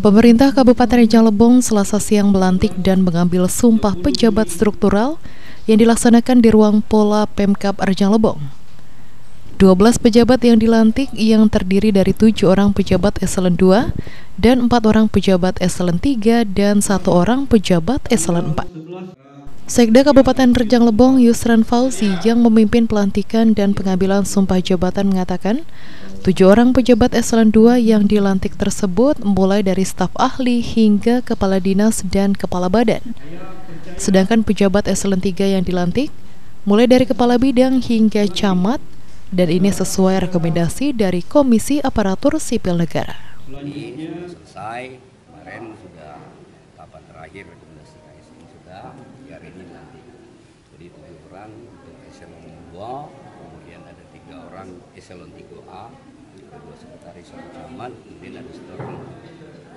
Pemerintah Kabupaten Rejang Lebong selasa siang melantik dan mengambil sumpah pejabat struktural yang dilaksanakan di ruang Pola Pemkap Rejang Lebong. 12 pejabat yang dilantik yang terdiri dari tujuh orang pejabat eselon 2 dan empat orang pejabat eselon 3 dan satu orang pejabat eselon 4. Sekda Kabupaten Rejang Lebong Yusran Fauzi yang memimpin pelantikan dan pengambilan sumpah jabatan mengatakan Tujuh orang pejabat eselon 2 yang dilantik tersebut mulai dari staf ahli hingga kepala dinas dan kepala badan. Sedangkan pejabat eselon 3 yang dilantik mulai dari kepala bidang hingga camat dan ini sesuai rekomendasi dari Komisi Aparatur Sipil Negara. Selesai, kemarin sudah tahapan terakhir rekomendasi KSI sudah, hari ini nanti. Jadi tujuh orang untuk eselon 2, kemudian ada tiga orang eselon 3A, dua sekretaris satu camat kemudian ada satu orang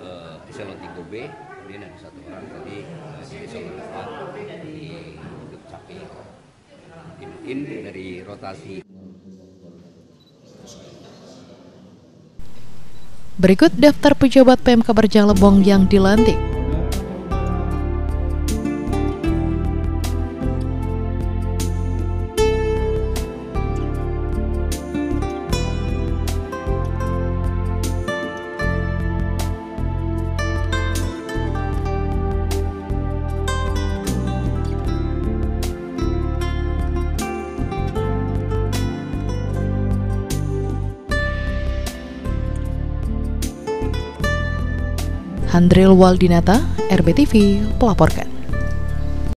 uh, eselon 3B kemudian ada satu orang tadi uh, di eselon 4 di Dukcapil in, dari rotasi Berikut daftar pejabat PMK Berjang Lebong yang dilantik. Handril Waldinata, RBTV, pelaporkan.